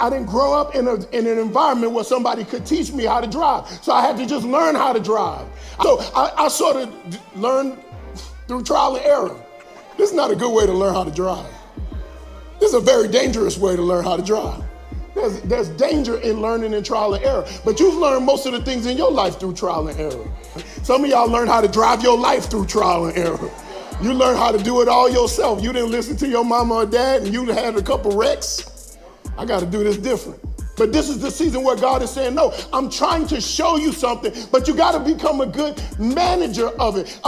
I didn't grow up in, a, in an environment where somebody could teach me how to drive. So I had to just learn how to drive. So I, I sort of learned through trial and error. This is not a good way to learn how to drive. This is a very dangerous way to learn how to drive. There's, there's danger in learning in trial and error. But you've learned most of the things in your life through trial and error. Some of y'all learned how to drive your life through trial and error. You learned how to do it all yourself. You didn't listen to your mama or dad and you had a couple wrecks. I got to do this different. But this is the season where God is saying, No, I'm trying to show you something, but you got to become a good manager of it.